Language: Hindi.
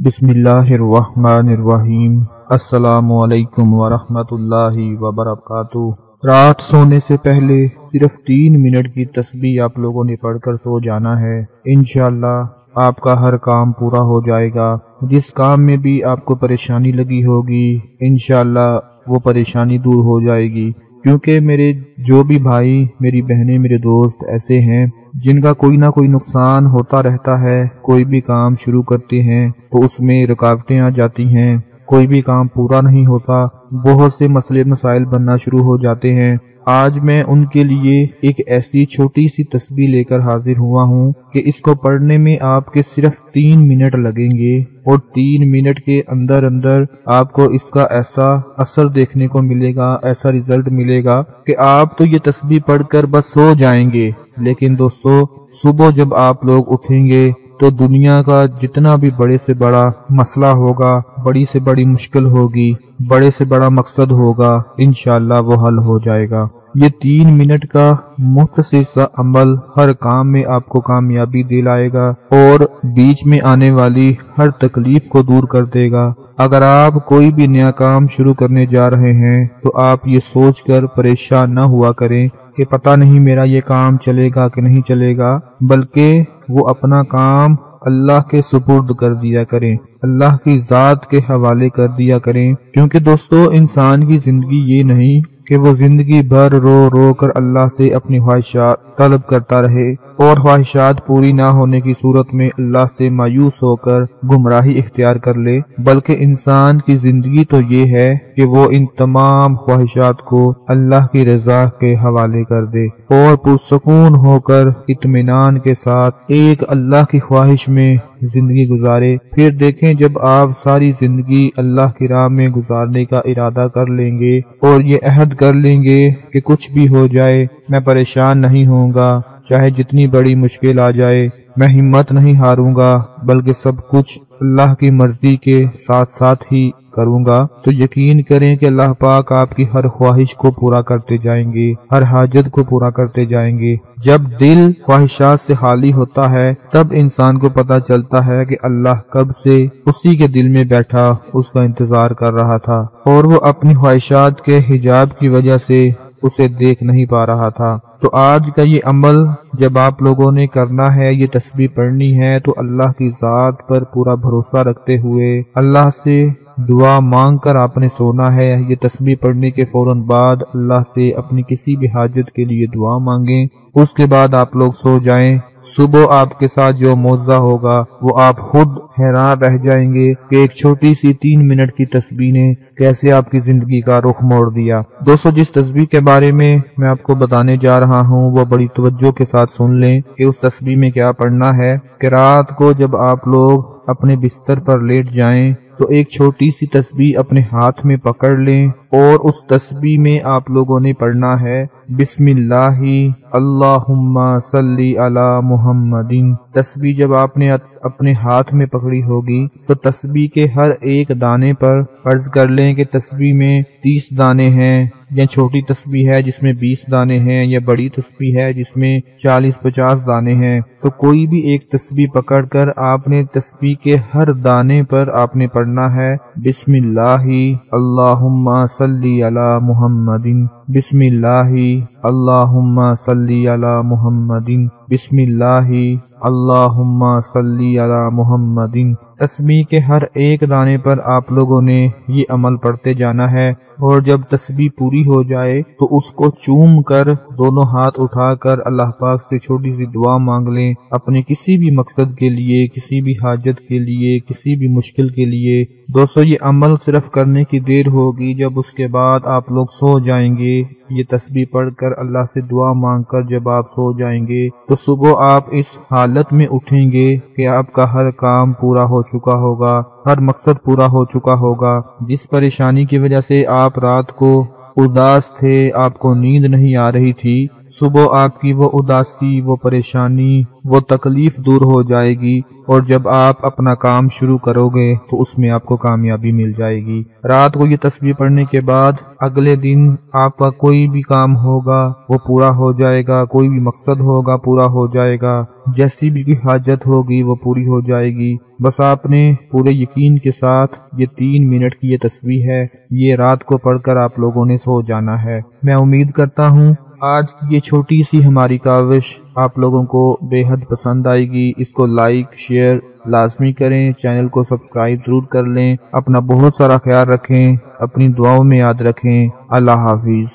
बिस्मिल्लाहिर्रहमानिर्रहीम। अस्सलामुअलैकुम वरहमतुल्लाहि वबरकातुहू। रात सोने से पहले सिर्फ़ तीन मिनट की तस्बीह आप लोगों ने पढ़कर सो जाना है। इनशाला आपका हर काम पूरा हो जाएगा। जिस काम में भी आपको परेशानी लगी होगी इनशाला वो परेशानी दूर हो जाएगी। क्योंकि मेरे जो भी भाई, मेरी बहनें, मेरे दोस्त ऐसे हैं, जिनका कोई ना कोई नुकसान होता रहता है, कोई भी काम शुरू करते हैं तो उसमें रुकावटें आ जाती हैं। कोई भी काम पूरा नहीं होता, बहुत से मसले मसाइल बनना शुरू हो जाते हैं। आज मैं उनके लिए एक ऐसी छोटी सी तस्वीर लेकर हाजिर हुआ हूँ कि इसको पढ़ने में आपके सिर्फ़ तीन मिनट लगेंगे और तीन मिनट के अंदर अंदर आपको इसका ऐसा असर देखने को मिलेगा, ऐसा रिज़ल्ट मिलेगा कि आप तो ये तस्वीर पढ़कर बस सो जाएँगे। लेकिन दोस्तों, सुबह जब आप लोग उठेंगे तो दुनिया का जितना भी बड़े से बड़ा मसला होगा, बड़ी से बड़ी मुश्किल होगी, बड़े से बड़ा मकसद होगा इनशाला वो हल हो जाएगा। ये तीन मिनट का मुख्तर सा अमल हर काम में आपको कामयाबी दिलाएगा और बीच में आने वाली हर तकलीफ़ को दूर कर देगा। अगर आप कोई भी नया काम शुरू करने जा रहे हैं तो आप ये सोचकर परेशान न हुआ करें कि पता नहीं मेरा ये काम चलेगा कि नहीं चलेगा, बल्कि वो अपना काम अल्लाह के सुपुर्द कर दिया करें, अल्लाह की ज़ात के हवाले कर दिया करें। क्योंकि दोस्तों, इंसान की ज़िंदगी ये नहीं कि वो ज़िंदगी भर रो रो कर अल्लाह से अपनी ख्वाहिशात तलब करता रहे। और ख्वाहिशात पूरी ना होने की सूरत में अल्लाह से मायूस होकर गुमराही इख्तियार कर ले। बल्कि इंसान की ज़िंदगी तो ये है कि वो इन तमाम ख्वाहिशात को अल्लाह की रजा के हवाले कर दे और पुरसकून होकर इत्मीनान के साथ एक अल्लाह की ख्वाहिश में ज़िंदगी गुजारे। फिर देखें जब आप सारी ज़िंदगी अल्लाह की राह में गुजारने का इरादा कर लेंगे और ये अहद कर लेंगे कि कुछ भी हो जाए, मैं परेशान नहीं होऊँगा। चाहे जितनी बड़ी मुश्किल आ जाए, मैं हिम्मत नहीं हारूँगा, बल्कि सब कुछ अल्लाह की मर्ज़ी के साथ साथ ही करूँगा। तो यकीन करें कि अल्लाह पाक आपकी हर ख्वाहिश को पूरा करते जाएँगे, हर हाजत को पूरा करते जाएँगे। जब दिल ख्वाहिशात से खाली होता है, तब इंसान को पता चलता है कि अल्लाह कब से उसी के दिल में बैठा, उसका इंतज़ार कर रहा था। और वो अपनी ख्वाहिशात के हिजाब की वजह से उसे देख नहीं पा रहा था। तो आज का ये अमल जब आप लोगों ने करना है, ये तस्वीर पढ़नी है तो अल्लाह की ज़ात पर पूरा भरोसा रखते हुए अल्लाह से दुआ मांग कर आपने सोना है, ये तस्वीर पढ़ने के फ़ौरन बाद अल्लाह से अपनी किसी भी हाजत के लिए दुआ मांगे। उसके बाद आप लोग सो जाएँ। सुबह आपके साथ जो मुआवजा होगा, वो आप खुद हैरान रह जाएँगे कि एक छोटी सी तीन मिनट की तस्वीर ने कैसे आपकी ज़िंदगी का रुख मोड़ दिया। दोस्तों, जिस तस्वीर के बारे में मैं आपको बताने जा रहा हूँ, वो बड़ी तवज्जो के साथ सुन लें कि उस तस्वीर में क्या पढ़ना है कि रात को जब आप लोग अपने बिस्तर पर लेट जाएँ तो एक छोटी सी तस्वीर अपने हाथ में पकड़ लें और उस तस्वीर में आप लोगों ने पढ़ना है बिस्मिल्लाही, अल्लाहुम्मा सल्ली अला मुहम्मदिन। तस्बी जब आपने अपने हाथ में पकड़ी होगी तो तस्बी के हर एक दाने पर फ़र्ज़ कर लें कि तस्बी में तीस दाने हैं। या छोटी तस्वीर है जिसमें बीस दाने हैं या बड़ी तस्वीर है जिसमें चालीस पचास दाने हैं। तो कोई भी एक तस्वीर पकड़कर आपने तस्वीर के हर दाने पर आपने पढ़ना है। बिस्मिल्लाही अल्लाहुम्मा सल्ली अला मुहम्मदिन। बिस्मिल्लाही अल्लाहुम्मा सल्ली अला मुहम्मदिन। बिस्मिल्लाही अल्लाहुम्मा सल्ली अला मुहम्मदिन। तस्बीह के हर एक दाने पर आप लोगों ने ये अमल पढ़ते जाना है। और जब तस्बीह पूरी हो जाए तो उसको चूम कर दोनों हाथ उठाकर अल्लाह पाक से छोटी सी दुआ मांग लें। अपने किसी भी मकसद के लिए, किसी भी हाजत के लिए, किसी भी मुश्किल के लिए। दोस्तों, ये अमल सिर्फ़ करने की देर होगी, जब उसके बाद आप लोग सो जाएँगे। ये तस्बीह पढ़कर अल्लाह से दुआ मांग कर जब आप सो जाएँगे तो सुबह आप इस हालत में उठेंगे कि आपका हर काम पूरा हो चुका होगा, हर मकसद पूरा हो चुका होगा। जिस परेशानी की वजह से आप रात को उदास थे, आपको नींद नहीं आ रही थी सुबह आपकी वो उदासी, वो परेशानी, वो तकलीफ़ दूर हो जाएगी और जब आप अपना काम शुरू करोगे तो उसमें आपको कामयाबी मिल जाएगी। रात को ये तस्वीर पढ़ने के बाद अगले दिन आपका कोई भी काम होगा, वो पूरा हो जाएगा, कोई भी मकसद होगा, पूरा हो जाएगा। जैसी भी कोई हाजत होगी, वो पूरी हो जाएगी। बस आपने पूरे यकीन के साथ ये तीन मिनट की ये तस्वीर है। ये रात को पढ़कर आप लोगों ने सो जाना है। मैं उम्मीद करता हूँ आज ये छोटी सी हमारी काविश आप लोगों को बेहद पसंद आएगी। इसको लाइक शेयर लाजमी करें। चैनल को सब्सक्राइब ज़रूर कर लें। अपना बहुत सारा ख्याल रखें। अपनी दुआओं में याद रखें। अल्लाह हाफिज़।